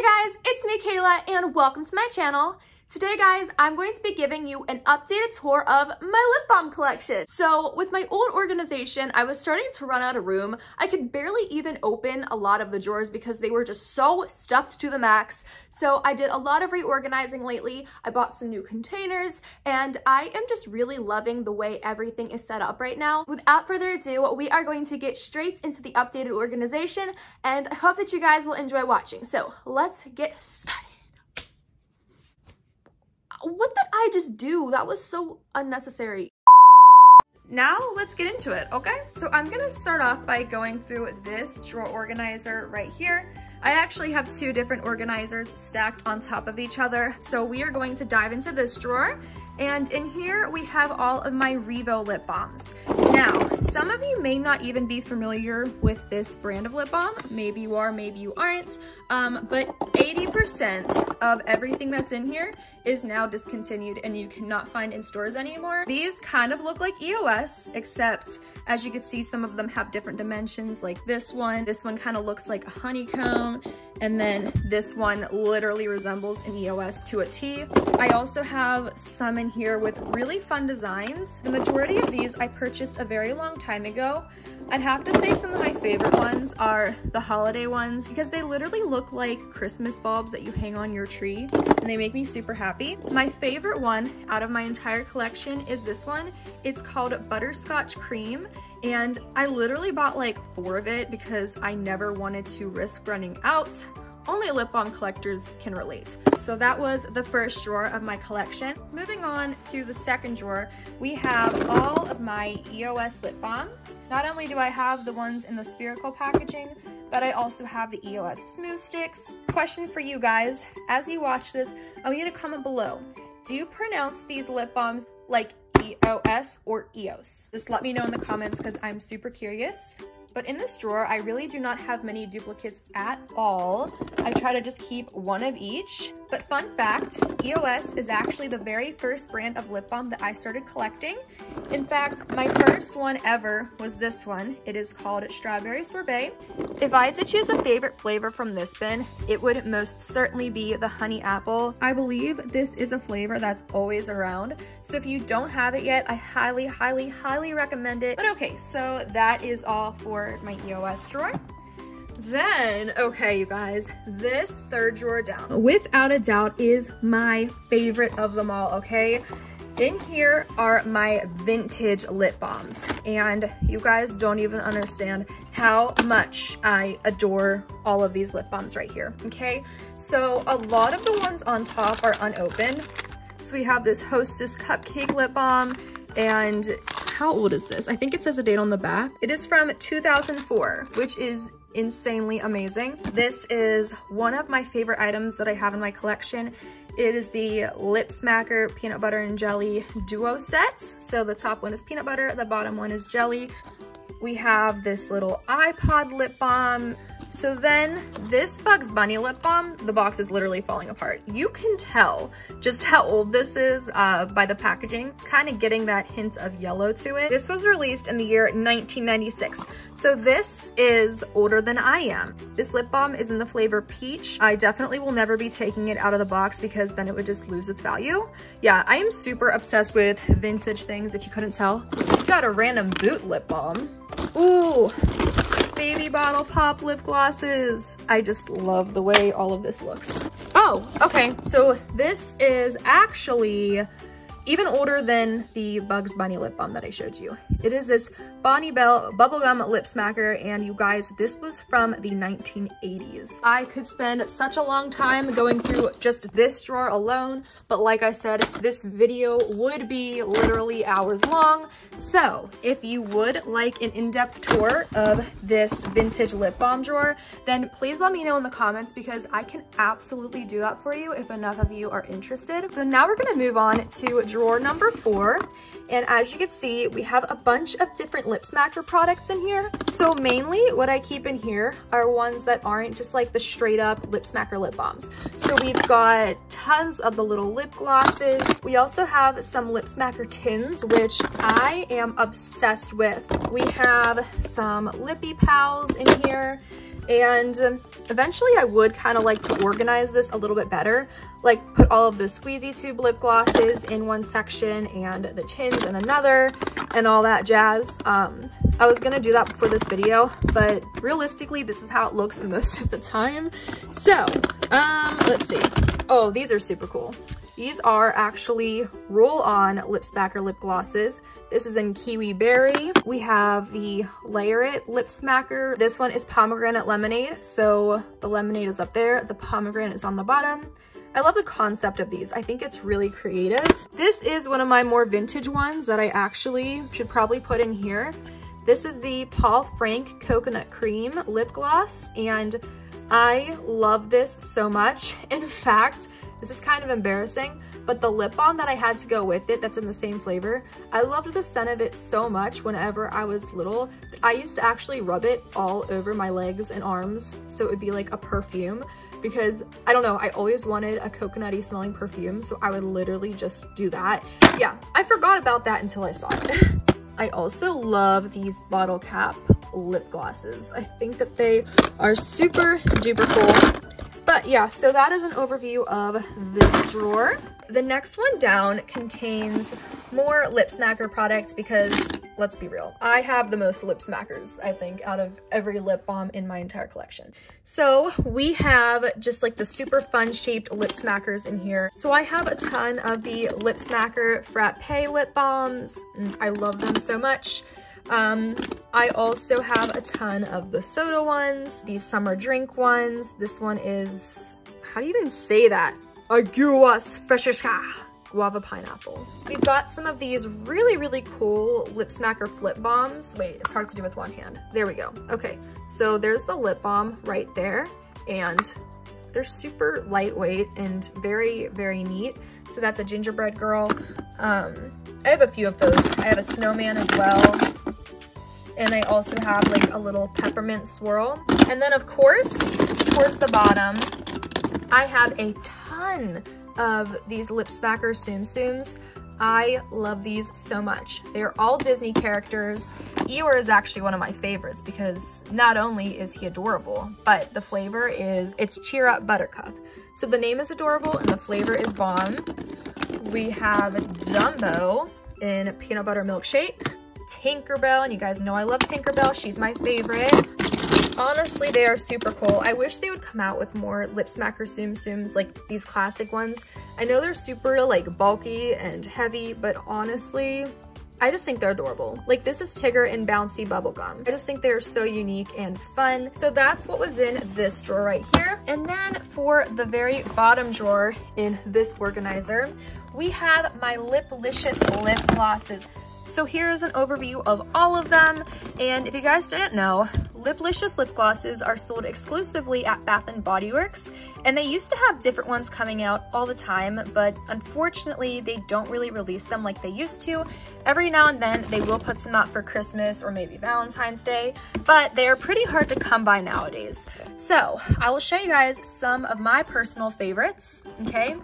Hey guys, it's me Kayla and welcome to my channel. Today guys, I'm going to be giving you an updated tour of my lip balm collection. So with my old organization, I was starting to run out of room. I could barely even open a lot of the drawers because they were just so stuffed to the max. So I did a lot of reorganizing lately. I bought some new containers and I am just really loving the way everything is set up right now. Without further ado, we are going to get straight into the updated organization and I hope that you guys will enjoy watching. So let's get started what did I just do? That was so unnecessary. Now let's get into it, okay? So I'm gonna start off by going through this drawer organizer right here. I actually have two different organizers stacked on top of each other. So we are going to dive into this drawer and in here we have all of my Revo lip balms. Now, some of you may not even be familiar with this brand of lip balm. Maybe you are, maybe you aren't. Um, but 80% of everything that's in here is now discontinued and you cannot find in stores anymore. These kind of look like EOS, except as you can see, some of them have different dimensions like this one. This one kind of looks like a honeycomb. And then this one literally resembles an EOS to a T. I also have some in here with really fun designs. The majority of these I purchased a very long time ago. I'd have to say some of my favorite ones are the holiday ones because they literally look like Christmas bulbs that you hang on your tree and they make me super happy. My favorite one out of my entire collection is this one. It's called Butterscotch Cream and I literally bought like four of it because I never wanted to risk running out only lip balm collectors can relate. So that was the first drawer of my collection. Moving on to the second drawer, we have all of my EOS lip balm. Not only do I have the ones in the spherical packaging, but I also have the EOS smooth sticks. Question for you guys, as you watch this, I want you to comment below. Do you pronounce these lip balms like EOS or EOS? Just let me know in the comments because I'm super curious. But in this drawer, I really do not have many duplicates at all. I try to just keep one of each. But fun fact, EOS is actually the very first brand of lip balm that I started collecting. In fact, my first one ever was this one. It is called Strawberry Sorbet. If I had to choose a favorite flavor from this bin, it would most certainly be the honey apple. I believe this is a flavor that's always around. So if you don't have it yet, I highly, highly, highly recommend it. But okay, so that is all for for my EOS drawer. Then, okay, you guys, this third drawer down, without a doubt, is my favorite of them all, okay? In here are my vintage lip balms, and you guys don't even understand how much I adore all of these lip balms right here, okay? So a lot of the ones on top are unopened. So we have this Hostess Cupcake Lip Balm, and how old is this? I think it says the date on the back. It is from 2004, which is insanely amazing. This is one of my favorite items that I have in my collection. It is the Lip Smacker Peanut Butter and Jelly Duo Set. So the top one is peanut butter, the bottom one is jelly. We have this little iPod lip balm, so then this Bugs Bunny lip balm, the box is literally falling apart. You can tell just how old this is uh, by the packaging. It's kind of getting that hint of yellow to it. This was released in the year 1996. So this is older than I am. This lip balm is in the flavor peach. I definitely will never be taking it out of the box because then it would just lose its value. Yeah, I am super obsessed with vintage things if you couldn't tell. Got a random boot lip balm. Ooh, baby bottle pop lip glosses. I just love the way all of this looks. Oh, okay. So this is actually even older than the Bugs Bunny lip balm that I showed you. It is this Bonne Bell Bubblegum Lip Smacker, and you guys, this was from the 1980s. I could spend such a long time going through just this drawer alone, but like I said, this video would be literally hours long. So if you would like an in-depth tour of this vintage lip balm drawer, then please let me know in the comments because I can absolutely do that for you if enough of you are interested. So now we're gonna move on to drawer number four. And as you can see, we have a bunch of different lip smacker products in here. So mainly what I keep in here are ones that aren't just like the straight up lip smacker lip balms. So we've got tons of the little lip glosses. We also have some lip smacker tins, which I am obsessed with. We have some Lippy Pals in here And eventually I would kind of like to organize this a little bit better. Like put all of the squeezy tube lip glosses in one section and the tins in another and all that jazz. Um, I was gonna do that for this video, but realistically, this is how it looks most of the time. So, um, let's see. Oh, these are super cool. These are actually roll-on lip smacker lip glosses. This is in Kiwi Berry. We have the Layer It Lip Smacker. This one is Pomegranate Lemonade. So the lemonade is up there, the pomegranate is on the bottom. I love the concept of these. I think it's really creative. This is one of my more vintage ones that I actually should probably put in here. This is the Paul Frank Coconut Cream Lip Gloss, and I love this so much. In fact, this is kind of embarrassing, but the lip balm that I had to go with it that's in the same flavor, I loved the scent of it so much whenever I was little. I used to actually rub it all over my legs and arms so it would be like a perfume because I don't know, I always wanted a coconutty smelling perfume, so I would literally just do that. Yeah, I forgot about that until I saw it. I also love these bottle cap lip glosses. I think that they are super duper cool. But yeah, so that is an overview of this drawer. The next one down contains more lip smacker products because let's be real, I have the most lip smackers, I think, out of every lip balm in my entire collection. So we have just like the super fun shaped lip smackers in here. So I have a ton of the Lip Smacker Frappe lip balms and I love them so much. Um, I also have a ton of the soda ones, these summer drink ones. This one is, how do you even say that? Aguas fresca guava pineapple. We've got some of these really, really cool lip smacker flip bombs. Wait, it's hard to do with one hand. There we go. Okay, so there's the lip balm right there. And they're super lightweight and very, very neat. So that's a gingerbread girl. Um, I have a few of those. I have a snowman as well. And I also have like a little peppermint swirl. And then of course, towards the bottom, I have a ton of these Lip Smacker Tsum Tsums. I love these so much. They're all Disney characters. Eeyore is actually one of my favorites because not only is he adorable, but the flavor is, it's Cheer Up Buttercup. So the name is adorable and the flavor is bomb. We have Dumbo in Peanut Butter Milkshake. Tinkerbell, and you guys know I love Tinkerbell. She's my favorite. Honestly, they are super cool. I wish they would come out with more Lip Smacker Tsum Tsums, like these classic ones. I know they're super like bulky and heavy, but honestly, I just think they're adorable. Like this is Tigger in Bouncy Bubblegum. I just think they're so unique and fun. So that's what was in this drawer right here. And then for the very bottom drawer in this organizer, we have my Liplicious lip glosses. So here's an overview of all of them. And if you guys didn't know, Liplicious lip glosses are sold exclusively at Bath & Body Works, and they used to have different ones coming out all the time, but unfortunately they don't really release them like they used to. Every now and then they will put some out for Christmas or maybe Valentine's Day, but they are pretty hard to come by nowadays. So I will show you guys some of my personal favorites, okay?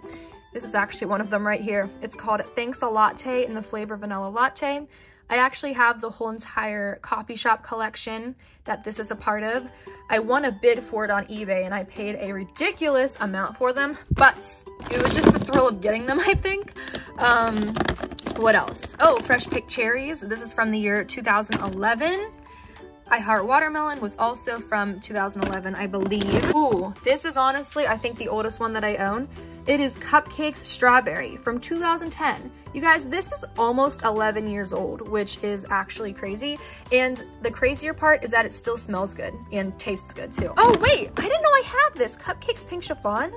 This is actually one of them right here. It's called Thanks a Latte in the flavor vanilla latte. I actually have the whole entire coffee shop collection that this is a part of. I won a bid for it on eBay and I paid a ridiculous amount for them, but it was just the thrill of getting them, I think. Um, what else? Oh, Fresh Picked Cherries. This is from the year 2011. I Heart Watermelon was also from 2011, I believe. Ooh, this is honestly, I think the oldest one that I own. It is Cupcakes Strawberry from 2010. You guys, this is almost 11 years old, which is actually crazy. And the crazier part is that it still smells good and tastes good too. Oh wait, I didn't know I had this Cupcakes Pink Chiffon.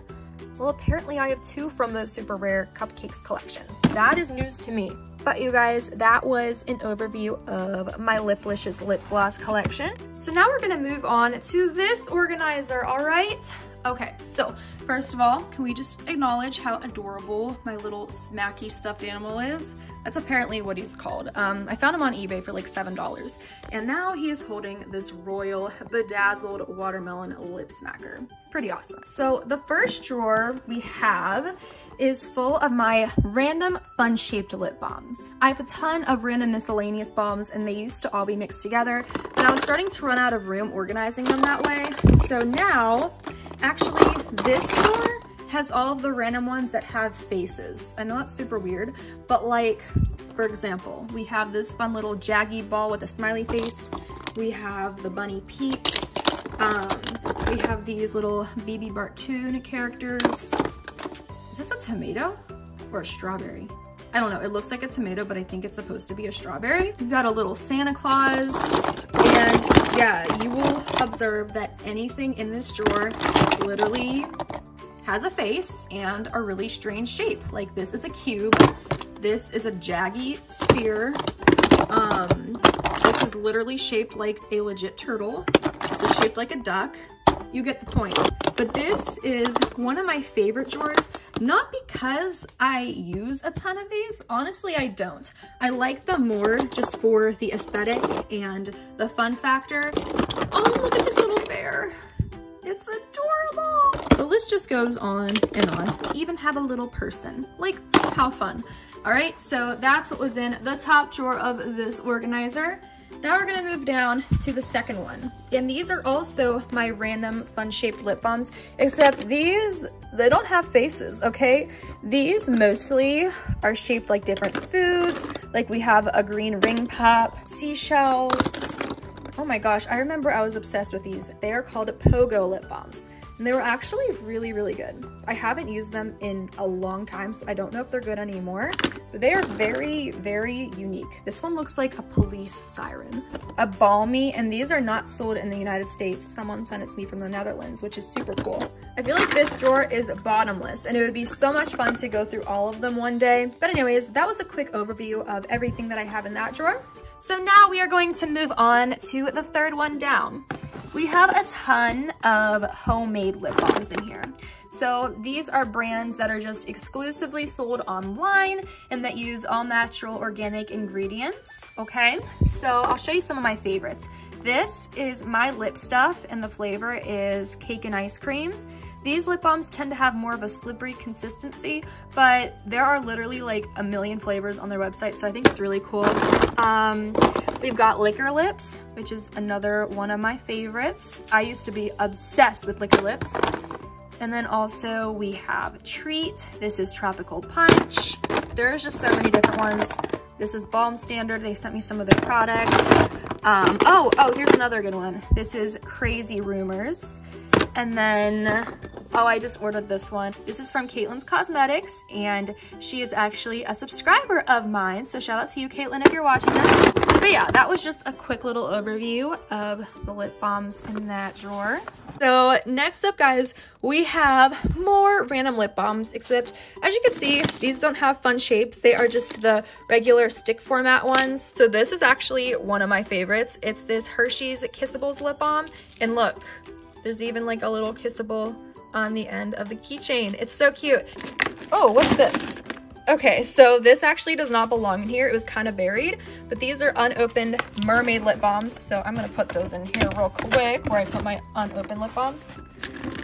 Well, apparently I have two from the super rare cupcakes collection. That is news to me. But you guys, that was an overview of my Liplicious lip gloss collection. So now we're gonna move on to this organizer, all right? Okay, so first of all, can we just acknowledge how adorable my little smacky stuffed animal is? That's apparently what he's called. Um, I found him on eBay for like $7. And now he is holding this royal bedazzled watermelon lip smacker. Pretty awesome. So the first drawer we have is full of my random fun shaped lip balms. I have a ton of random miscellaneous balms and they used to all be mixed together, but I was starting to run out of room organizing them that way. So now, actually this drawer has all of the random ones that have faces. I know that's super weird, but like, for example, we have this fun little jaggy ball with a smiley face. We have the bunny peeps. Um, we have these little BB Bartoon characters. Is this a tomato or a strawberry? I don't know, it looks like a tomato, but I think it's supposed to be a strawberry. We've got a little Santa Claus, and yeah, you will observe that anything in this drawer literally has a face and a really strange shape. Like this is a cube, this is a jaggy sphere, um, this is literally shaped like a legit turtle, this is shaped like a duck, you get the point. But this is one of my favorite drawers, not because I use a ton of these, honestly I don't. I like them more just for the aesthetic and the fun factor. Oh, look at this little bear. It's adorable. The list just goes on and on. Even have a little person. Like, how fun. All right, so that's what was in the top drawer of this organizer. Now we're gonna move down to the second one. And these are also my random fun-shaped lip balms, except these, they don't have faces, okay? These mostly are shaped like different foods. Like we have a green ring pop, seashells, Oh my gosh, I remember I was obsessed with these. They are called Pogo lip balms. And they were actually really, really good. I haven't used them in a long time, so I don't know if they're good anymore. But they are very, very unique. This one looks like a police siren. A balmy, and these are not sold in the United States. Someone sent it to me from the Netherlands, which is super cool. I feel like this drawer is bottomless, and it would be so much fun to go through all of them one day. But anyways, that was a quick overview of everything that I have in that drawer. So now we are going to move on to the third one down. We have a ton of homemade lip balms in here. So these are brands that are just exclusively sold online and that use all natural organic ingredients, okay? So I'll show you some of my favorites. This is my lip stuff and the flavor is cake and ice cream. These lip balms tend to have more of a slippery consistency, but there are literally like a million flavors on their website, so I think it's really cool. Um, we've got Liquor Lips, which is another one of my favorites. I used to be obsessed with Liquor Lips. And then also we have Treat. This is Tropical Punch. There's just so many different ones. This is Balm Standard. They sent me some of their products. Um, oh, oh, here's another good one. This is Crazy Rumors. And then, oh, I just ordered this one. This is from Caitlin's Cosmetics, and she is actually a subscriber of mine. So shout out to you, Caitlin, if you're watching this. But yeah, that was just a quick little overview of the lip balms in that drawer. So next up, guys, we have more random lip balms, except as you can see, these don't have fun shapes. They are just the regular stick format ones. So this is actually one of my favorites. It's this Hershey's Kissables lip balm. And look, there's even like a little kissable on the end of the keychain. It's so cute. Oh, what's this? Okay, so this actually does not belong in here. It was kind of buried, but these are unopened mermaid lip balms. So I'm gonna put those in here real quick where I put my unopened lip balms.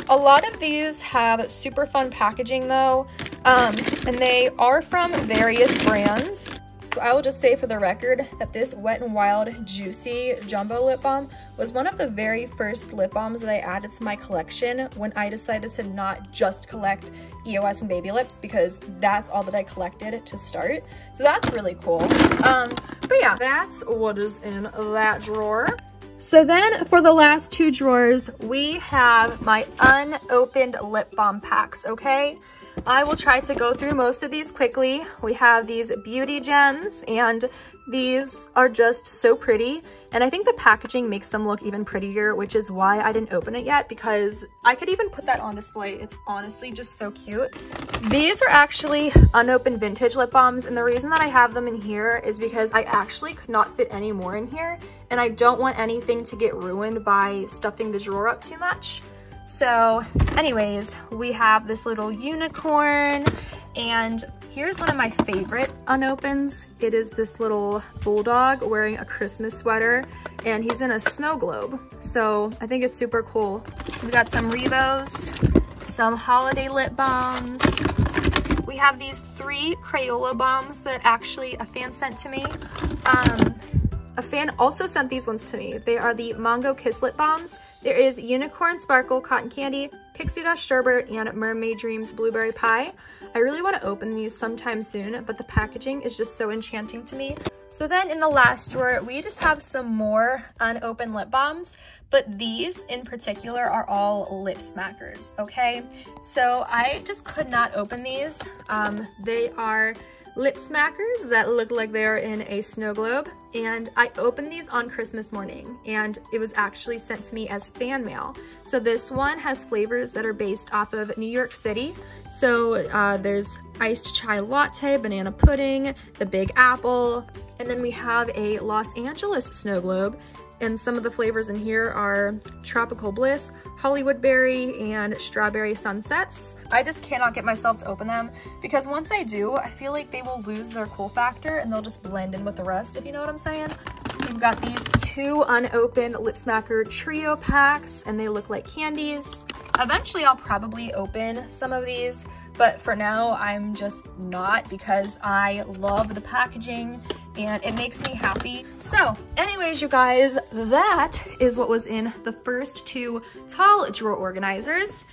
A lot of these have super fun packaging though, um, and they are from various brands. So I will just say for the record that this Wet n Wild Juicy Jumbo Lip Balm was one of the very first lip balms that I added to my collection when I decided to not just collect EOS and baby lips because that's all that I collected to start. So that's really cool. Um, but yeah, that's what is in that drawer. So then for the last two drawers, we have my unopened lip balm packs, okay? I will try to go through most of these quickly. We have these beauty gems and these are just so pretty. And I think the packaging makes them look even prettier, which is why I didn't open it yet because I could even put that on display. It's honestly just so cute. These are actually unopened vintage lip balms. And the reason that I have them in here is because I actually could not fit any more in here. And I don't want anything to get ruined by stuffing the drawer up too much. So anyways, we have this little unicorn and here's one of my favorite unopens. It is this little bulldog wearing a Christmas sweater and he's in a snow globe. So I think it's super cool. We got some Revos, some holiday lip balms. We have these three Crayola bombs that actually a fan sent to me. Um, a fan also sent these ones to me. They are the Mango Kiss Lip Balms. There is Unicorn Sparkle Cotton Candy, Pixie Dust Sherbet, and Mermaid Dreams Blueberry Pie. I really want to open these sometime soon, but the packaging is just so enchanting to me. So then in the last drawer, we just have some more unopened lip balms, but these in particular are all lip smackers, okay? So I just could not open these. Um, they are lip smackers that look like they are in a snow globe. And I opened these on Christmas morning and it was actually sent to me as fan mail. So this one has flavors that are based off of New York City. So uh, there's iced chai latte, banana pudding, the big apple, and then we have a Los Angeles snow globe and some of the flavors in here are Tropical Bliss, Hollywood Berry, and Strawberry Sunsets. I just cannot get myself to open them because once I do, I feel like they will lose their cool factor and they'll just blend in with the rest, if you know what I'm saying. We've got these two unopened Lip Smacker Trio packs and they look like candies. Eventually I'll probably open some of these, but for now I'm just not because I love the packaging and it makes me happy. So anyways, you guys, that is what was in the first two tall drawer organizers.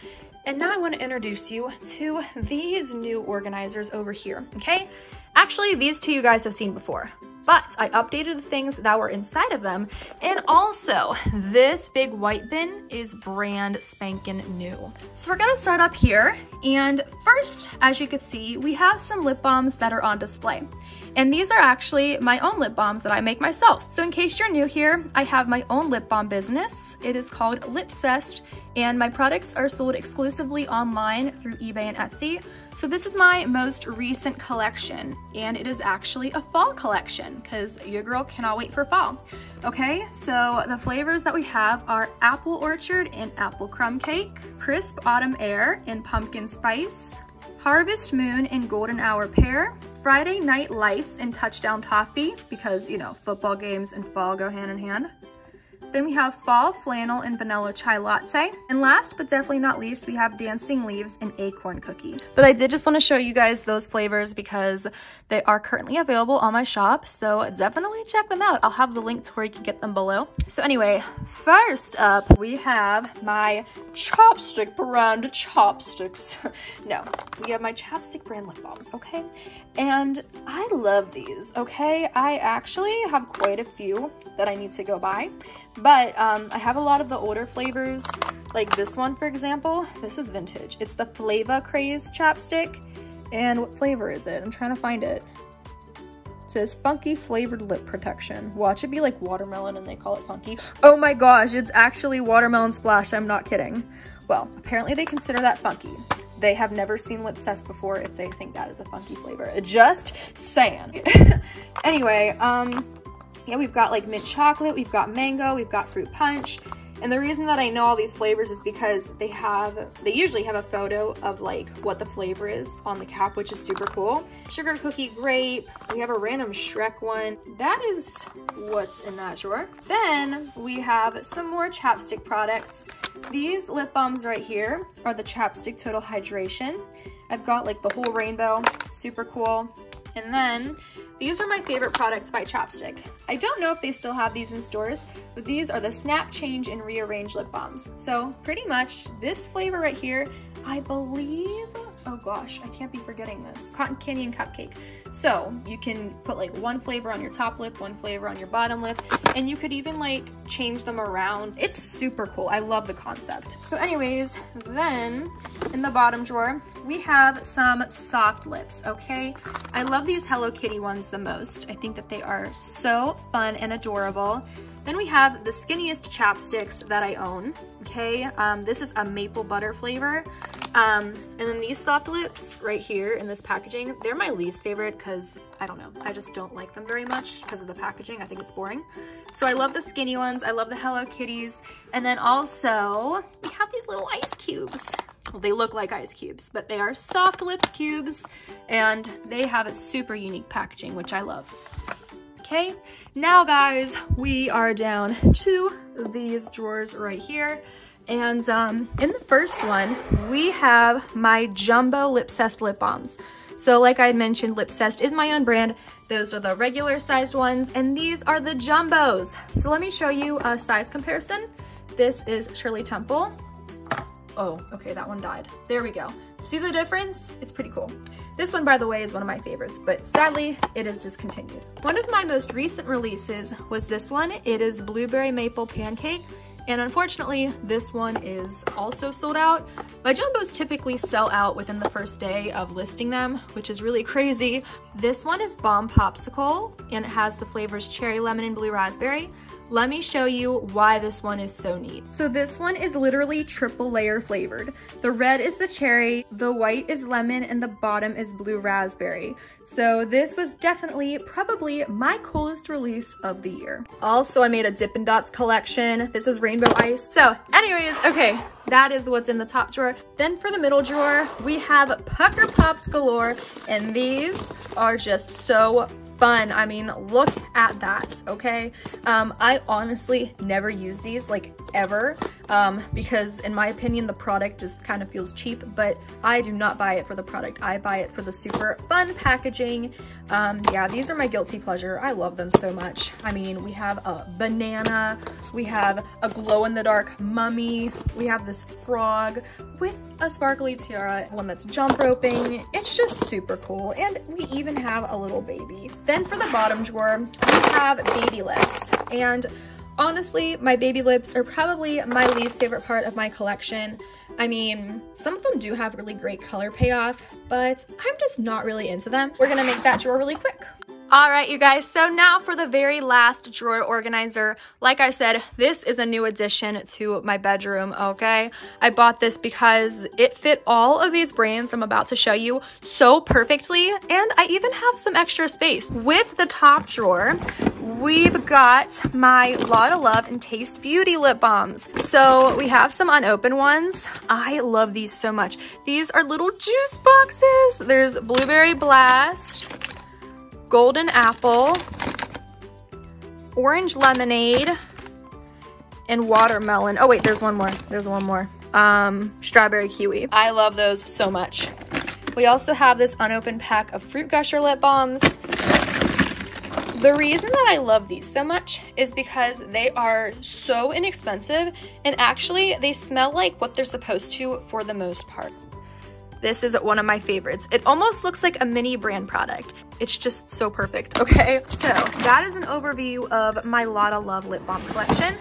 And now I want to introduce you to these new organizers over here, okay? Actually, these two you guys have seen before, but I updated the things that were inside of them. And also, this big white bin is brand spanking new. So we're gonna start up here. And first, as you can see, we have some lip balms that are on display. And these are actually my own lip balms that I make myself. So in case you're new here, I have my own lip balm business. It is called Lipsest, and my products are sold exclusively online through eBay and Etsy. So this is my most recent collection, and it is actually a fall collection because your girl cannot wait for fall. Okay, so the flavors that we have are Apple Orchard and Apple Crumb Cake, Crisp Autumn Air and Pumpkin Spice, Harvest Moon and Golden Hour Pear, Friday Night Lights and Touchdown Toffee, because, you know, football games and fall go hand in hand. Then we have Fall Flannel and Vanilla Chai Latte. And last but definitely not least, we have Dancing Leaves and Acorn Cookie. But I did just want to show you guys those flavors because they are currently available on my shop. So definitely check them out. I'll have the link to where you can get them below. So anyway, first up, we have my Chopstick brand chopsticks. no, we have my Chapstick brand lip balms, okay? And I love these, okay? I actually have quite a few that I need to go buy. But um, I have a lot of the older flavors, like this one, for example. This is vintage. It's the Flava Craze chapstick. And what flavor is it? I'm trying to find it. It says funky flavored lip protection. Watch it be like watermelon and they call it funky. Oh my gosh, it's actually watermelon splash. I'm not kidding. Well, apparently they consider that funky. They have never seen Lipsest before if they think that is a funky flavor. Just saying. anyway, um, yeah, we've got like mint chocolate, we've got mango, we've got fruit punch. And the reason that I know all these flavors is because they have, they usually have a photo of like what the flavor is on the cap, which is super cool. Sugar cookie grape, we have a random Shrek one. That is what's in that drawer. Then we have some more chapstick products. These lip balms right here are the Chapstick Total Hydration. I've got like the whole rainbow, super cool. And then these are my favorite products by Chapstick. I don't know if they still have these in stores, but these are the Snap Change and Rearrange Lip Balms. So pretty much this flavor right here, I believe oh gosh, I can't be forgetting this. Cotton candy and cupcake. So you can put like one flavor on your top lip, one flavor on your bottom lip, and you could even like change them around. It's super cool. I love the concept. So anyways, then in the bottom drawer, we have some soft lips, okay? I love these Hello Kitty ones the most. I think that they are so fun and adorable. Then we have the skinniest chapsticks that I own, okay? Um, this is a maple butter flavor. Um, and then these soft lips right here in this packaging, they're my least favorite because I don't know, I just don't like them very much because of the packaging. I think it's boring. So I love the skinny ones. I love the Hello Kitties. And then also we have these little ice cubes. Well, they look like ice cubes, but they are soft lips cubes and they have a super unique packaging, which I love. Okay, now guys, we are down to these drawers right here. And um, in the first one, we have my Jumbo Lipsest lip balms. So like I mentioned, Lipsest is my own brand. Those are the regular sized ones, and these are the Jumbos. So let me show you a size comparison. This is Shirley Temple. Oh, okay, that one died. There we go. See the difference? It's pretty cool. This one, by the way, is one of my favorites, but sadly, it is discontinued. One of my most recent releases was this one. It is Blueberry Maple Pancake. And unfortunately, this one is also sold out. My jumbos typically sell out within the first day of listing them, which is really crazy. This one is Bomb Popsicle, and it has the flavors cherry, lemon, and blue raspberry. Let me show you why this one is so neat. So this one is literally triple layer flavored. The red is the cherry, the white is lemon, and the bottom is blue raspberry. So this was definitely probably my coolest release of the year. Also, I made a Dippin' Dots collection. This is rainbow ice. So anyways, okay, that is what's in the top drawer. Then for the middle drawer, we have Pucker Pops galore, and these are just so fun. I mean, look at that, okay? Um, I honestly never use these, like, ever, um, because in my opinion, the product just kind of feels cheap, but I do not buy it for the product. I buy it for the super fun packaging. Um, yeah, these are my guilty pleasure. I love them so much. I mean, we have a banana, we have a glow-in-the-dark mummy, we have this frog with a sparkly tiara, one that's jump roping. It's just super cool, and we even have a little baby. Then for the bottom drawer, we have baby lips. And honestly, my baby lips are probably my least favorite part of my collection. I mean, some of them do have really great color payoff, but I'm just not really into them. We're gonna make that drawer really quick. All right, you guys, so now for the very last drawer organizer. Like I said, this is a new addition to my bedroom, okay? I bought this because it fit all of these brands I'm about to show you so perfectly, and I even have some extra space. With the top drawer, we've got my Lotta Luv and Taste Beauty lip balms. So we have some unopened ones. I love these so much. These are little juice boxes. There's Blueberry Blast, golden apple, orange lemonade, and watermelon. Oh wait, there's one more. There's one more. Um, strawberry kiwi. I love those so much. We also have this unopened pack of Fruit Gusher lip balms. The reason that I love these so much is because they are so inexpensive and actually they smell like what they're supposed to for the most part. This is one of my favorites. It almost looks like a mini brand product. It's just so perfect, okay? So that is an overview of my Lotta Luv lip balm collection.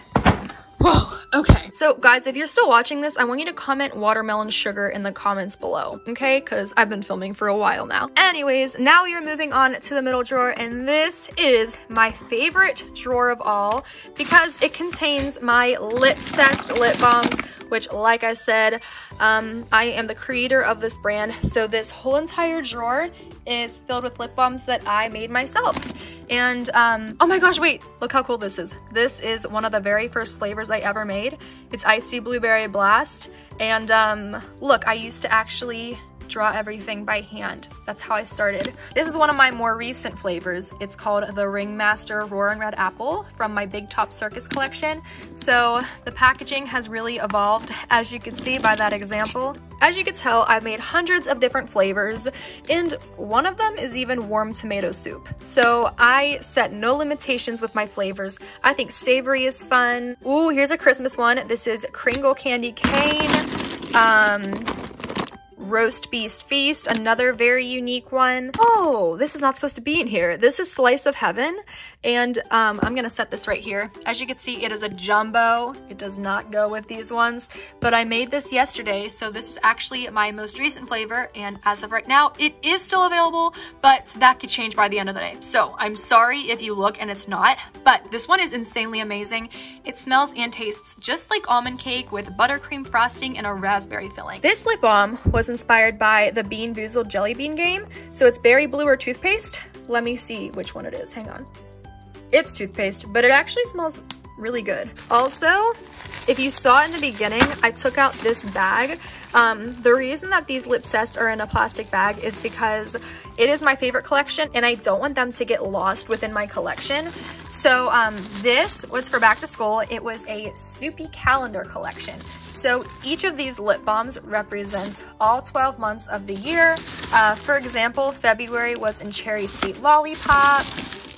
Whoa, okay. So guys, if you're still watching this, I want you to comment watermelon sugar in the comments below, okay? Because I've been filming for a while now. Anyways, now we are moving on to the middle drawer, and this is my favorite drawer of all because it contains my Lipsest lip balms, which like I said, um, I am the creator of this brand. So this whole entire drawer is filled with lip balms that I made myself. And, um, oh my gosh, wait, look how cool this is. This is one of the very first flavors I ever made. It's Icy Blueberry Blast. And um, look, I used to actually draw everything by hand. That's how I started. This is one of my more recent flavors. It's called the Ringmaster Roaring Red Apple from my Big Top Circus collection. So the packaging has really evolved, as you can see by that example. As you can tell, I've made hundreds of different flavors, and one of them is even warm tomato soup. So I set no limitations with my flavors. I think savory is fun. Ooh, here's a Christmas one. This is Kringle Candy Cane. Um, Roast Beast Feast, another very unique one. Oh, this is not supposed to be in here. This is Slice of Heaven, And um, I'm gonna set this right here. As you can see, it is a jumbo. It does not go with these ones, but I made this yesterday. So this is actually my most recent flavor. And as of right now, it is still available, but that could change by the end of the day. So I'm sorry if you look and it's not, but this one is insanely amazing. It smells and tastes just like almond cake with buttercream frosting and a raspberry filling. This lip balm was inspired by the BeanBoozled Jelly Bean game. So it's berry blue or toothpaste. Let me see which one it is. Hang on. It's toothpaste, but it actually smells really good. Also, if you saw in the beginning, I took out this bag. Um, the reason that these Lipsest are in a plastic bag is because it is my favorite collection and I don't want them to get lost within my collection. So um, this was for back to school. It was a Snoopy calendar collection. So each of these lip balms represents all 12 months of the year. Uh, for example, February was in Cherry Sweet Lollipop.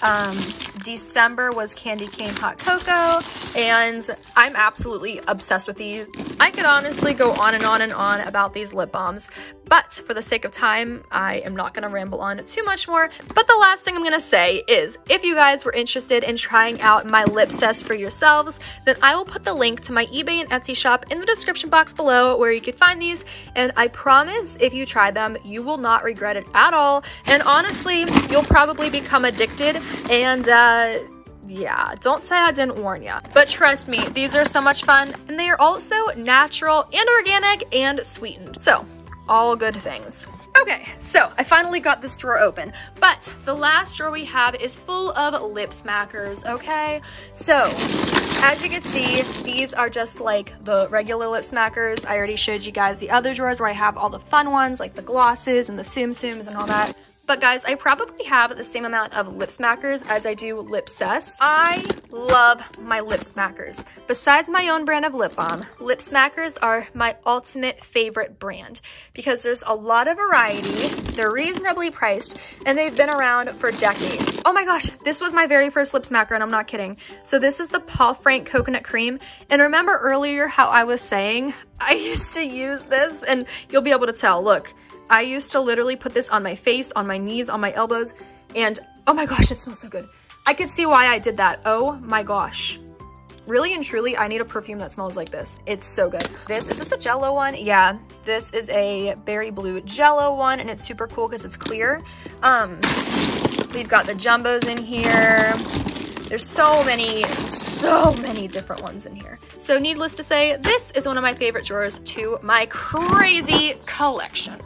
Um, December was Candy Cane Hot Cocoa, and I'm absolutely obsessed with these. I could honestly go on and on and on about these lip balms, but for the sake of time, I am not to ramble on too much more. But the last thing I'm to say is, if you guys were interested in trying out my Lipsest for yourselves, then I will put the link to my eBay and Etsy shop in the description box below where you can find these, and I promise if you try them, you will not regret it at all, and honestly, you'll probably become addicted, and uh, uh, yeah, don't say I didn't warn ya. But trust me, these are so much fun and they are also natural and organic and sweetened. So, all good things. Okay, so I finally got this drawer open, but the last drawer we have is full of lip smackers, okay? So, as you can see, these are just like the regular lip smackers. I already showed you guys the other drawers where I have all the fun ones, like the glosses and the Tsum Tsums and all that. But guys, I probably have the same amount of lip smackers as I do Lipsest. I love my lip smackers. Besides my own brand of lip balm, lip smackers are my ultimate favorite brand because there's a lot of variety, they're reasonably priced, and they've been around for decades. Oh my gosh, this was my very first lip smacker and I'm not kidding. So this is the Paul Frank Coconut Cream. And remember earlier how I was saying I used to use this and you'll be able to tell, look, I used to literally put this on my face, on my knees, on my elbows, and oh my gosh, it smells so good. I could see why I did that. Oh my gosh. Really and truly, I need a perfume that smells like this. It's so good. This, is this a Jello one? Yeah, this is a berry blue Jello one, and it's super cool because it's clear. Um, we've got the Jumbos in here. There's so many, so many different ones in here. So needless to say, this is one of my favorite drawers to my crazy collection.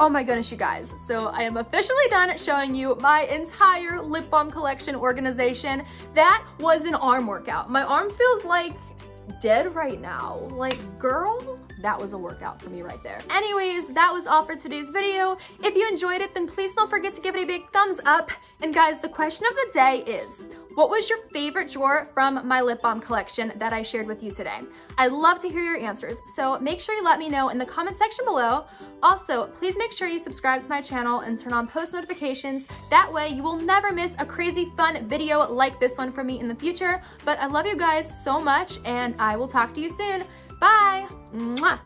Oh my goodness, you guys. So I am officially done showing you my entire lip balm collection organization. That was an arm workout. My arm feels like dead right now. Like, girl, that was a workout for me right there. Anyways, that was all for today's video. If you enjoyed it, then please don't forget to give it a big thumbs up. And guys, the question of the day is, what was your favorite drawer from my lip balm collection that I shared with you today? I'd love to hear your answers, so make sure you let me know in the comment section below. Also, please make sure you subscribe to my channel and turn on post notifications. That way you will never miss a crazy fun video like this one from me in the future. But I love you guys so much and I will talk to you soon. Bye! Mwah.